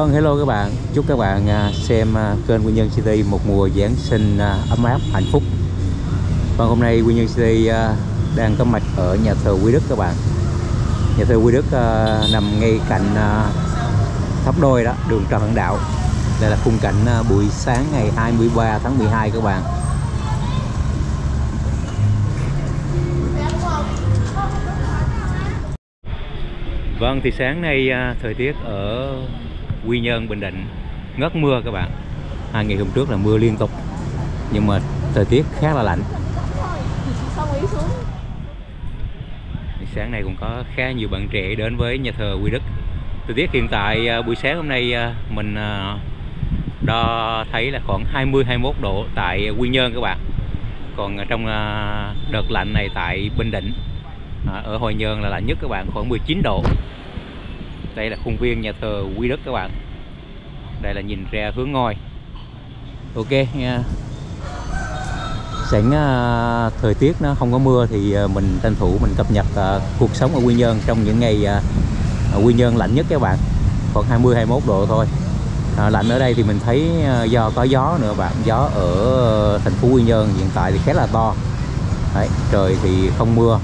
Vâng, hello các bạn. Chúc các bạn à, xem à, kênh Quy Nhơn City một mùa Giáng sinh à, ấm áp, hạnh phúc. Và hôm nay Quy Nhơn City đang có mặt ở nhà thờ Quy Đức các bạn. Nhà thờ Quy Đức nằm ngay cạnh tháp đôi đó, đường Trần Hưng Đạo. Đây là khung cảnh buổi sáng ngày 23 tháng 12 các bạn. Vâng thì sáng nay thời tiết ở Quy Nhơn, Bình Định, ngớt mưa các bạn. Hai ngày hôm trước là mưa liên tục, nhưng mà thời tiết khá là lạnh. Sáng nay cũng có khá nhiều bạn trẻ đến với nhà thờ Quy Đức. Thời tiết hiện tại à, buổi sáng hôm nay à, mình à, đo thấy là khoảng 20 21 độ tại Quy Nhơn các bạn. Còn trong đợt lạnh này tại Bình Định ở Hội Nhơn là lạnh nhất các bạn, khoảng 19 độ đây là khuôn viên nhà thờ Quy Đức các bạn. Đây là nhìn ra hướng ngôi. Ok nha. Sẵn à, thời tiết nó không có mưa thì à, mình tranh thủ mình cập nhật à, cuộc sống ở Quy Nhơn trong những ngày à, ở Quy Nhơn lạnh nhất các bạn. Khoảng 20 21 độ thôi. À, lạnh ở đây thì mình thấy à, do có gió nữa bạn. Gió ở thành phố Quy Nhơn hiện tại thì khá là to. Đấy, trời thì không mưa.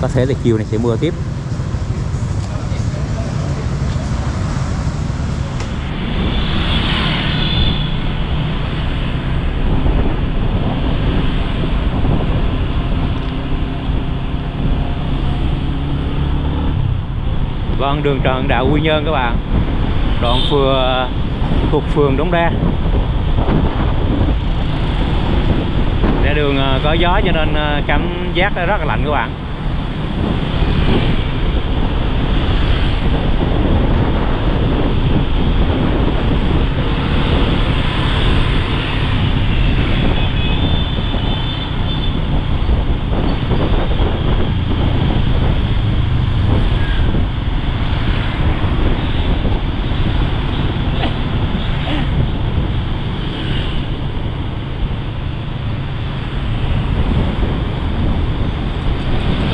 Có thể là chiều này sẽ mưa tiếp. Đoạn đường Trần Đạo Quy Nhơn các bạn. Đoạn phường, thuộc phường Đống Đa. Để đường ờ, có gió cho nên ờ, cảm giác rất là lạnh các bạn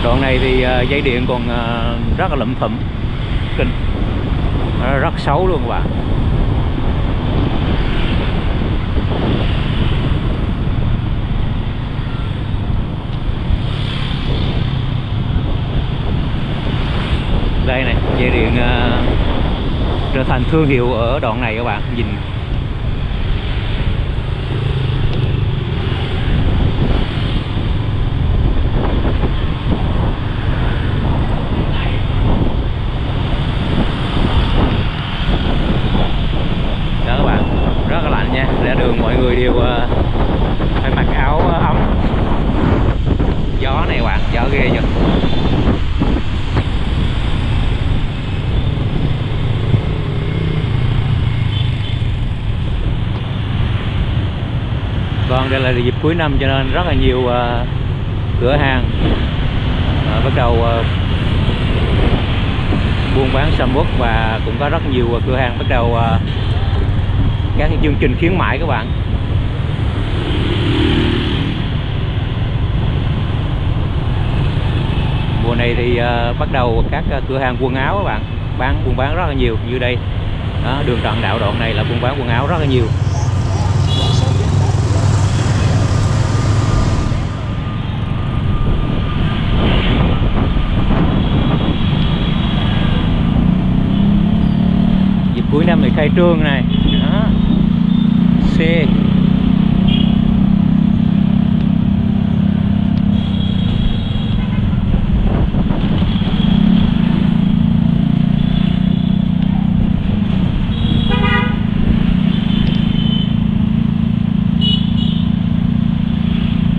đoạn này thì ờ, dây điện còn ờ, rất là lụm thụm. Kinh. Ờ, rất xấu luôn các bạn. Đây này, dây điện trở thành thương hiệu ở đoạn này các bạn. Nhìn đó các bạn rất là lạnh nha ra đường mọi người đều ờ, phải mặc áo ờ, ấm. Gió này bạn, gió ghê chưa? Còn đây là dịp cuối năm cho nên rất là nhiều ờ, cửa hàng bắt đầu buôn bán sầm uất và cũng có rất nhiều cửa hàng bắt đầu các chương trình khuyến mãi các bạn mùa này thì uh, bắt đầu các ờ, cửa hàng quần áo các bạn bán buôn bán rất là nhiều như đây. Đó, đường Trần Đạo đoạn này là buôn bán quần áo rất là nhiều. Dịp cuối năm thì khai trương này. Đó. xe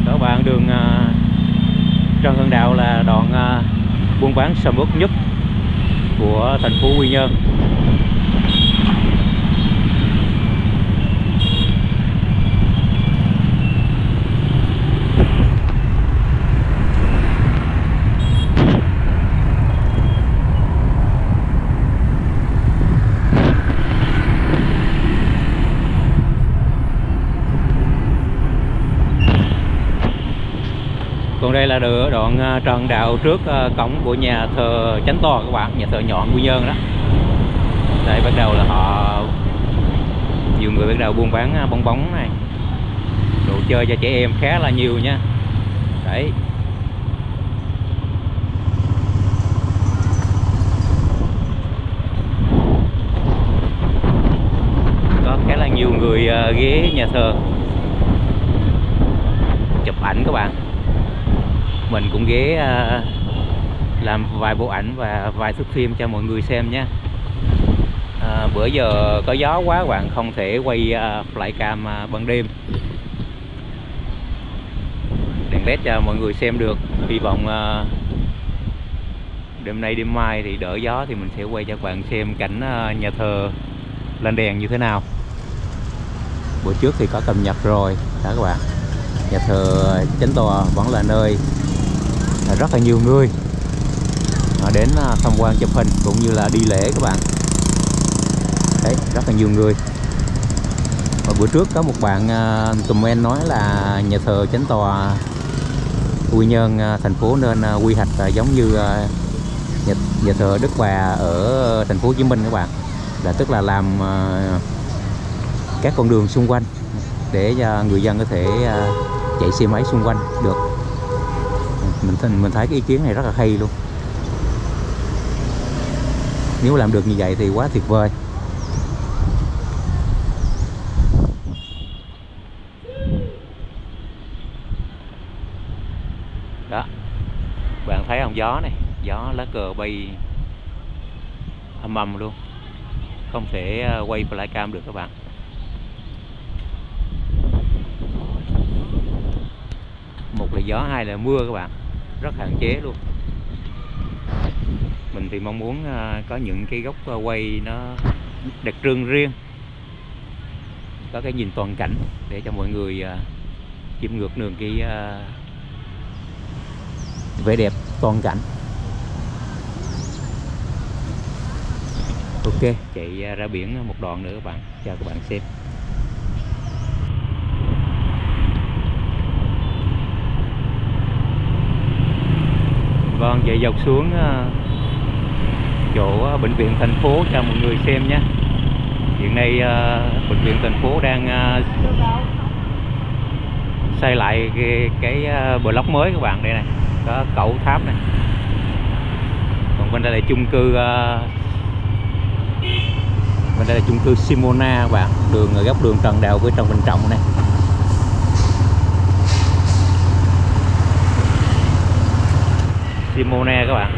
các bạn đường à, Trần Hưng Đạo là đoạn à, buôn bán sầm uất nhất của thành phố Quy Nhơn còn đây là đường đoạn à, Trần Đạo trước à, cổng của nhà thờ Chánh Tòa các bạn, nhà thờ nhọn Quy Nhơn đó. Đây bắt đầu là họ, nhiều người bắt đầu buôn bán à, bong bóng này. Đồ chơi cho trẻ em khá là nhiều nha. Đấy. Có khá là nhiều người ghế nhà thờ. Chụp ảnh các bạn mình cũng ghé ờ, làm vài bộ ảnh và vài thước phim cho mọi người xem nhé. À, bữa giờ có gió quá các bạn không thể quay ờ, flycam ban đêm. Đèn led cho mọi người xem được. Hy vọng đêm nay đêm mai thì đỡ gió thì mình sẽ quay cho các bạn xem cảnh nhà thờ lên đèn như thế nào. Bữa trước thì có cập nhật rồi đó các bạn? Nhà thờ chánh tòa vẫn là nơi rất là nhiều người. Đến à, tham quan chụp hình cũng như là đi lễ các bạn. Đấy rất là nhiều người. Và bữa trước có một bạn à, comment nói là nhà thờ chánh tòa quy nhơn à, thành phố nên quy hoạch giống như nhà, nhà thờ đức bà ở thành phố hồ chí minh các bạn. Là tức là làm các con đường xung quanh để cho người dân có thể chạy xe máy xung quanh được mình mình thấy cái ý kiến này rất là hay luôn. Nếu làm được như vậy thì quá tuyệt vời. Đó. Bạn thấy không? Gió này, gió lá cờ bay âm âm luôn. Không thể ờ, quay flycam được các bạn. Một là gió, hai là mưa các bạn rất hạn chế luôn. Mình thì mong muốn à, có những cái góc à, quay nó đặc trưng riêng, có cái nhìn toàn cảnh để cho mọi người à, chiêm ngược đường cái vẻ đẹp toàn cảnh. Ok, chạy ra biển một đoạn nữa các bạn. Cho các bạn xem. Vâng vậy dọc xuống ờ, chỗ ờ, bệnh viện thành phố cho mọi người xem nhé. Hiện nay ờ, bệnh viện thành phố đang xây lại cái, cái block mới các bạn đây này có cầu tháp này. Còn bên đây là chung cư bên đây là chung cư Simona các bạn đường góc đường Trần Đào với Trần Bình Trọng này. Simone các bạn.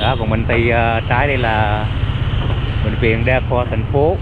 Đó còn bên tay uh, trái đây là bệnh viện đa khoa thành phố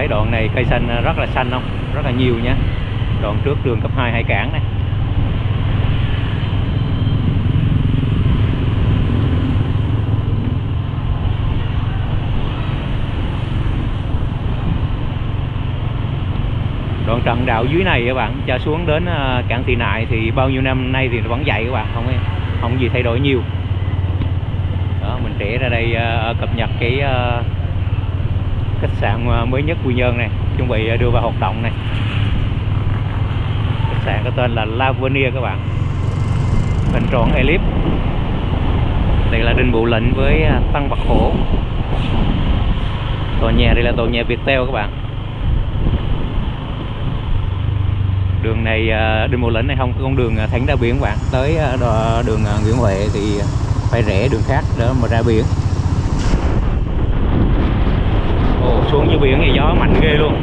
thấy đoạn này cây xanh rất là xanh không? Rất là nhiều nha. Đoạn trước đường cấp 2 hai cảng này. Đoạn trận đạo dưới này các bạn cho xuống đến à, cảng thị nại thì bao nhiêu năm nay thì vẫn vậy các bạn không không gì thay đổi nhiều. Đó mình trẻ ra đây uh, cập nhật cái uh, khách sạn à, mới nhất Quy Nhơn này, chuẩn bị à, đưa vào hoạt động này. Khách sạn có tên là Lavernia các bạn. Hình tròn elip đây là đinh bộ lệnh với à, tăng bạc hổ tòa nhà đây là tòa nhà Viettel các bạn. Đường này đinh bộ lệnh này không có con đường thẳng ra biển các bạn. Tới đường Nguyễn Huệ thì phải rẽ đường khác để mà ra biển. Xuống như biển thì gió mạnh ghê luôn.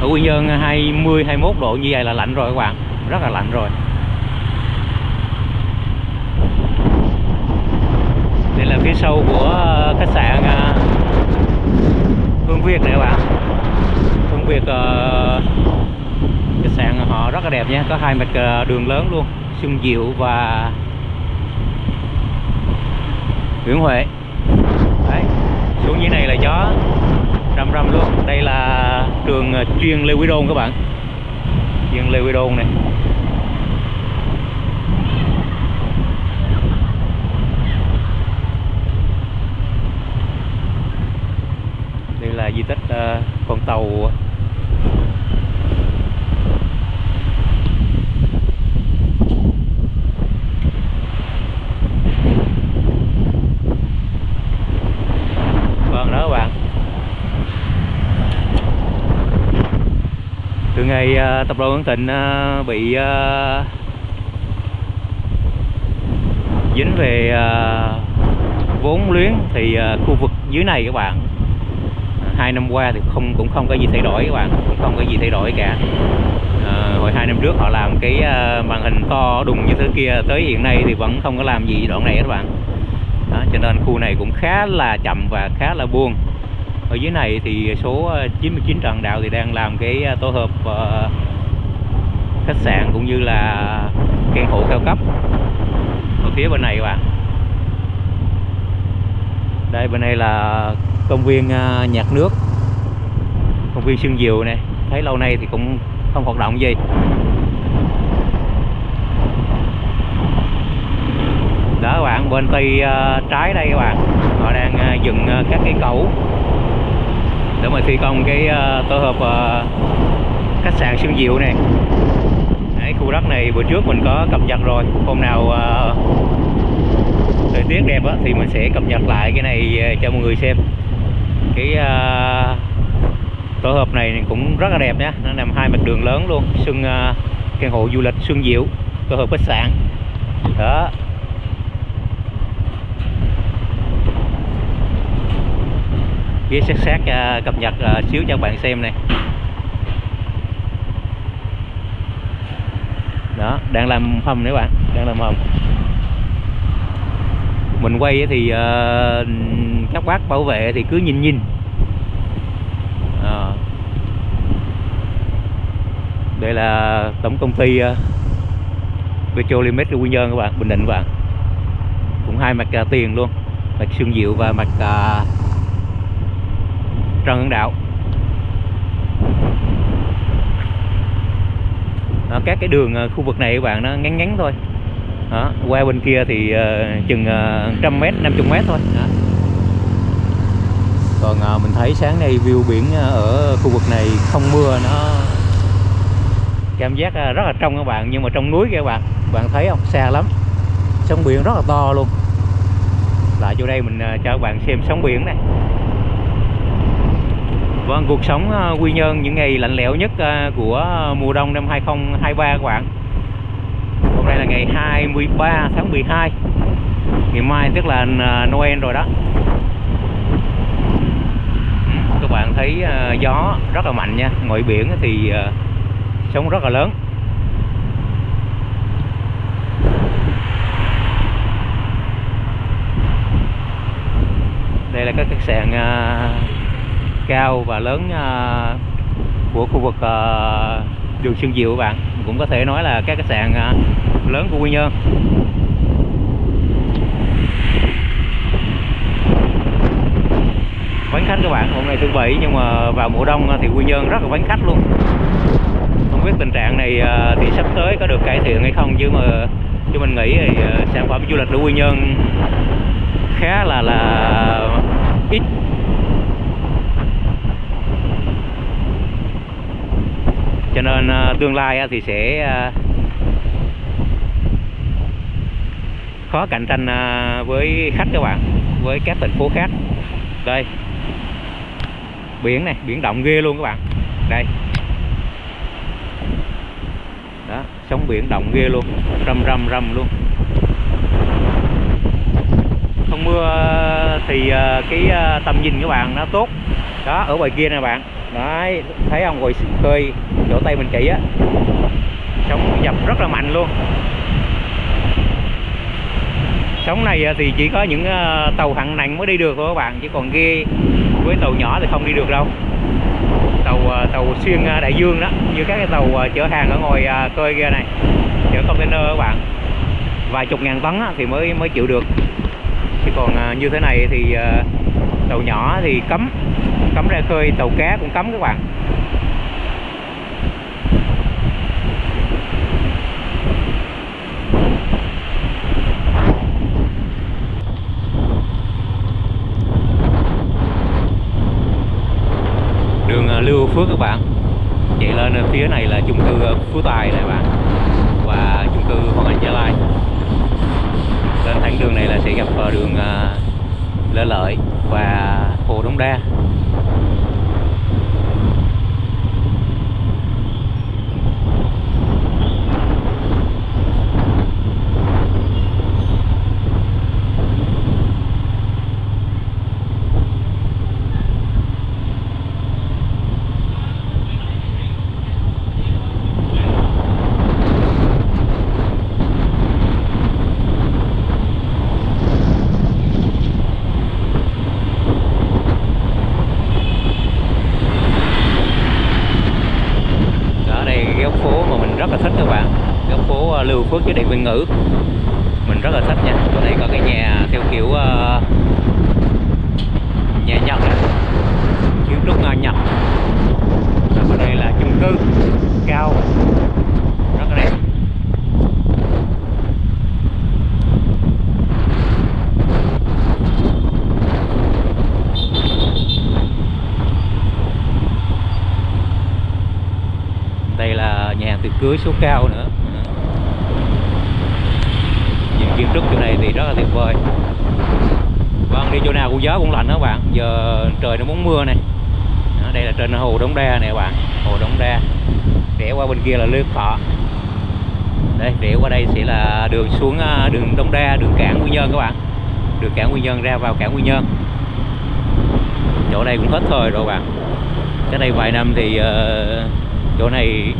Ở Quy Nhơn 20 21 độ như vậy là lạnh rồi các bạn. Rất là lạnh rồi. Đây là phía sau của ờ, khách sạn ờ, Hương Việt này các bạn. Hương Việt uh, họ rất là đẹp nha. Có hai mặt ờ, đường lớn luôn Xuân Diệu và Nguyễn Huệ. Đấy xuống dưới này là gió rầm rầm luôn. Đây là trường ờ, chuyên Lê Quý Đôn các bạn. Chuyên Lê Quý Đôn này. Đây là di tích uh, con tàu vâng đó các bạn từ ờ, tập đoàn Hưng Thịnh ờ, bị ờ, dính về vốn luyến thì khu vực dưới này các bạn. Hai năm qua thì không cũng không có gì thay đổi các bạn cũng không có gì thay đổi cả. À, hồi hai năm trước họ làm cái màn hình to đùng như thế kia tới hiện nay thì vẫn không có làm gì đoạn này các bạn. Đó, cho nên khu này cũng khá là chậm và khá là buông ở dưới này thì số ờ, 99 Trần Đạo thì đang làm cái ờ, tổ hợp uh, khách sạn cũng như là căn hộ cao cấp. Ở phía bên này các bạn. Đây bên này là công viên uh, nhạc nước. Công viên sương diều này thấy lâu nay thì cũng không hoạt động gì. Đó các bạn bên tay uh, trái đây các bạn. Họ đang uh, dựng uh, các cái cầu để mà thi công cái uh, tổ hợp uh, khách sạn Xuân Diệu này. Đấy, khu đất này bữa trước mình có cập nhật rồi. Hôm nào uh, thời tiết đẹp á, thì mình sẽ cập nhật lại cái này cho mọi người xem. Cái uh, tổ hợp này cũng rất là đẹp nhé nó nằm hai mặt đường lớn luôn. Xuân uh, căn hộ du lịch Xuân Diệu tổ hợp khách sạn. Đó. Ghế sát sát uh, cập nhật uh, xíu cho bạn xem này đó đang làm hầm nữa bạn đang làm hầm. Mình quay thì uh, các bác bảo vệ thì cứ nhìn nhìn. À. đây là tổng công ty uh, Petrolimex Quy Nhơn các bạn Bình Định các bạn. Cũng hai mặt uh, tiền luôn mặt xương Diệu và mặt uh, Trần Hưng Đạo. Đó, các cái đường ờ, khu vực này các bạn nó ngắn ngắn thôi. Đó, qua bên kia thì uh, chừng uh, trăm mét 50 mét thôi. Đó. còn uh, mình thấy sáng nay view biển ở khu vực này không mưa nó cảm giác uh, rất là trong các bạn nhưng mà trong núi các bạn bạn thấy không? Xa lắm. Sóng biển rất là to luôn. Lại chỗ đây mình cho các bạn xem sóng biển này. Vâng, cuộc sống à, Quy Nhơn những ngày lạnh lẽo nhất à, của à, mùa đông năm 2023 các bạn. Hôm nay là ngày 23 tháng 12 Ngày mai tức là Noel rồi đó. Các bạn thấy gió rất là mạnh nha. Ngoài biển thì sóng rất là lớn. Đây là các khách sạn cao và lớn uh, của khu vực uh, đường Xuân Diệu các bạn. Cũng có thể nói là các khách sạn uh, à, lớn của Quy Nhơn. Vắng khách các bạn hôm nay thứ bảy nhưng mà vào mùa đông thì Quy Nhơn rất là vắng khách luôn. Không biết tình trạng này thì sắp tới có được cải thiện hay không chứ mà chứ mình nghĩ thì sản phẩm du lịch ở Quy Nhơn khá là là ít cho nên ờ, tương lai ờ, thì sẽ ờ, khó cạnh tranh với khách các bạn, với các thành phố khác. Đây. Biển này, biển động ghê luôn các bạn. Đây. Đó, sóng biển động ghê luôn, rầm rầm rầm luôn. Không mưa thì cái tầm nhìn các bạn nó tốt. Đó, ở ngoài kia nè bạn. Đấy, thấy không ngồi khơi chỗ tay mình trị á. Sóng dập rất là mạnh luôn. Sóng này à, thì chỉ có những à, tàu hạng nặng mới đi được thôi các bạn, chứ còn ghe với tàu nhỏ thì không đi được đâu. Tàu à, tàu xuyên đại dương đó, như các cái tàu chở hàng ở ngoài cơi khơi này, chở container các bạn. Vài chục ngàn tấn thì mới mới chịu được. Chứ còn như thế này thì tàu nhỏ thì cấm cấm ra khơi, tàu cá cũng cấm các bạn. Đường ờ, Lưu Phước các bạn. Chạy lên ờ, phía này là chung cư ờ, Phú Tài này bạn, và chung cư Hoàng Anh Gia Lai. Lên thẳng đường này là sẽ gặp đường Lê Lợi và Hồ Đống Đa đó đây cái góc phố mà mình rất là thích các bạn góc phố ờ, Lưu Phước với Đại Nguyên Ngữ. Mình rất là thích nha. Có thể có cái nhà theo kiểu uh, nhà Nhật á. kiến trúc ờ, Nhật. Và bên đây là chung cư cao. Rất là đẹp. Đây là nhà tiệc cưới số cao nữa. Trước chỗ này thì rất là tuyệt vời. Vâng đi chỗ nào cũng gió cũng lạnh đó các bạn. Giờ trời nó muốn mưa này. Đó, đây là trên hồ đống đa này các bạn. Hồ đống đa. Rẽ qua bên kia là lê thọ đây rẽ qua đây sẽ là đường xuống à, đường đống đa đường cảng quy nhơn các bạn. Đường cảng quy nhơn ra vào cảng quy nhơn. Chỗ này cũng hết thời rồi các bạn. Cái đây vài năm thì uh, chỗ này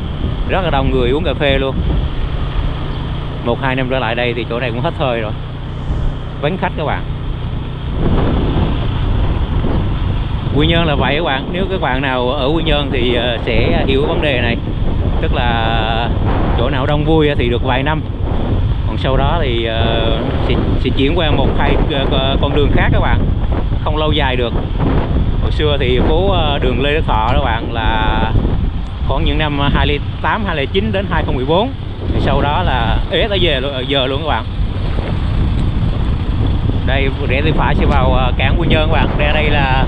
rất là đông người uống cà phê luôn một hai năm trở lại đây thì chỗ này cũng hết thời rồi. Vắng khách các bạn. Quy Nhơn là vậy các bạn. Nếu các bạn nào ở Quy Nhơn thì ờ, sẽ hiểu vấn đề này. Tức là chỗ nào đông vui thì được vài năm. Còn sau đó thì ờ, sẽ, sẽ chuyển qua một hai ờ, con đường khác các bạn. Không lâu dài được. Hồi xưa thì phố đường Lê Đức Thọ các bạn là khoảng những năm 2008 2009 đến 2014 thì sau đó là ế tới về luôn- ờ, giờ luôn các bạn. Đây, rẽ tay phải sẽ vào ờ, cảng Quy Nhơn các bạn. Ra đây là,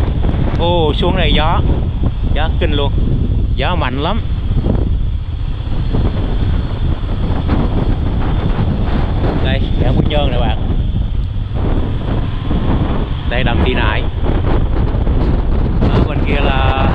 ô, xuống đây gió. Gió kinh luôn. Gió mạnh lắm. Đây, cảng Quy Nhơn này bạn. Đây, đầm thị nại. Ở bên kia là